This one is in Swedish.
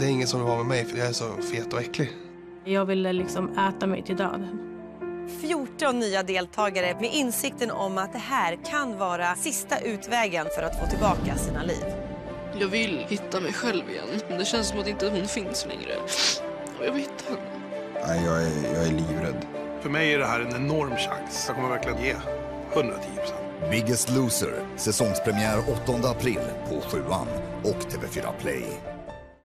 Det är ingen som vill vara med mig för jag är så fet och äcklig. Jag ville eh, liksom äta mig till döden. 14 nya deltagare med insikten om att det här kan vara sista utvägen för att få tillbaka sina liv. Jag vill hitta mig själv igen, det känns som att inte hon finns längre. Och jag vill hitta henne. Nej, jag är, jag är livrädd. För mig är det här en enorm chans. Jag kommer verkligen ge 110 procent. Biggest Loser, säsongspremiär 8 april på 7 och TV4 Play.